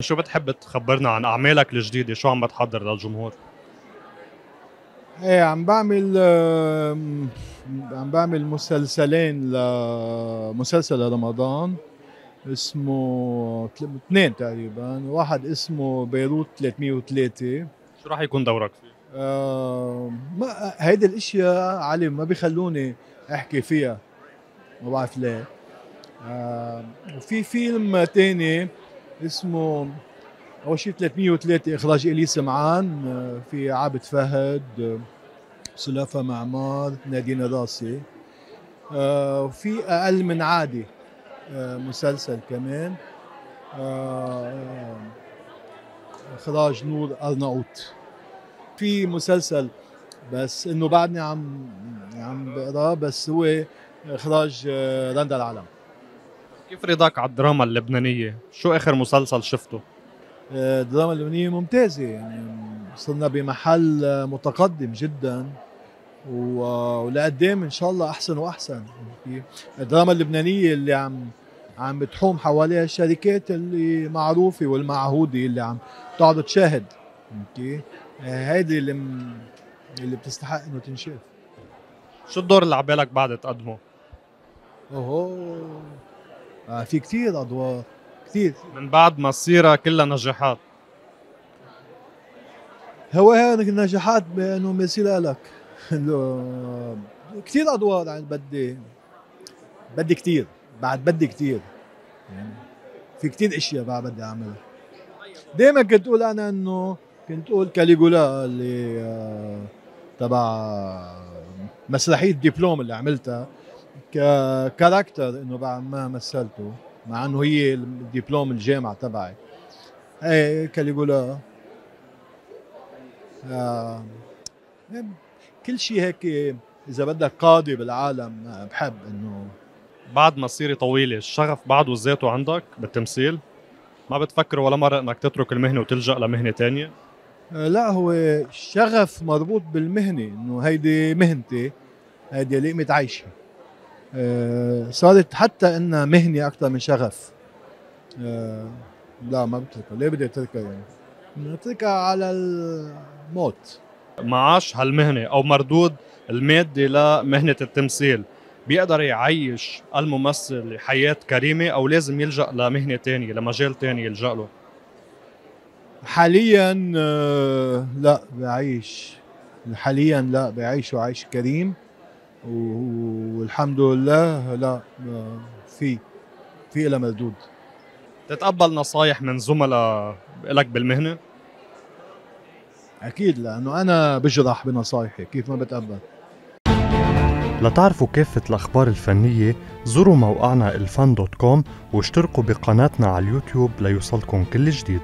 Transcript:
شو بتحب تخبرنا عن أعمالك الجديدة؟ شو عم بتحضر للجمهور؟ إيه عم بعمل عم بعمل مسلسلين لمسلسل رمضان اسمه اثنين تقريبا واحد اسمه بيروت 303 شو راح يكون دورك فيه؟ آه ما هيدي الأشياء علي ما بيخلوني أحكي فيها ما بعرف ليه. آه وفي فيلم تاني اسمه أول شيء 303 إخراج الي سمعان آه في عابد فهد آه سلافة معمار نادين الراسي. آه وفي أقل من عادي مسلسل كمان. إخراج نور ارناؤوط في مسلسل بس إنه بعدني عم عم بقراه بس هو إخراج رندا العلم كيف رضاك على الدراما اللبنانية؟ شو آخر مسلسل شفته؟ آه، الدراما اللبنانية ممتازة يعني صرنا بمحل متقدم جدا ولقدام إن شاء الله أحسن وأحسن. في الدراما اللبنانية اللي عم عم بتحوم حواليها الشركات اللي معروفة والمعهودة اللي عم تقعد تشاهد فهمتي آه، هيدي اللي م... اللي بتستحق إنه تنشاف. شو الدور اللي عبالك بعد تقدمه؟ اوهو في كتير ادوار كتير. من بعد ما السيره كلها نجاحات. هو هيك النجاحات بأنه بيصير لك. كثير ادوار يعني بدي بدي كثير بعد بدي كثير يعني في كثير إشياء بعد بدي أعملها. دائما كنت أقول أنا إنه كنت أقول كاليجولا اللي آه، تبع مسرحية دبلوم اللي عملتها. ككاركتر إنه بعد ما مثلته مع إنه هي الدبلوم الجامعة تبعي. إيه كاليجولا آه، كل شيء هيك إذا بدك قاضي بالعالم آه، بحب إنه. بعد ما السيره طويلة الشغف بعده ذاته عندك بالتمثيل؟ ما بتفكر ولا مرة إنك تترك المهنة وتلجأ لمهنة تانية؟ آه، لا هو شغف مربوط بالمهنة إنه هيدي مهنتي هيدي لقمه عيشي صارت حتى انها مهنه أكثر من شغف. آه، لا ما بتركها. ليه بدي أتركها يعني؟ بتركها على الموت. معاش هالمهنة أو مردود المادي لمهنه التمثيل. بيقدر يعيش الممثل حياة كريمة أو لازم يلجأ لمهنة تانية لمجال تاني يلجأ له؟ حاليا آه، لا بعيش. حاليا لا بعيش عيش كريم. والحمد لله لا في في لها مردود تتقبل نصايح من زملاء لك بالمهنة؟ أكيد لأنه أنا بجرح بنصايحي كيف ما بتقبل. لتعرفوا كافة الأخبار الفنية زوروا موقعنا الفن دوت كوم واشتركوا بقناتنا على اليوتيوب ليوصلكم كل جديد.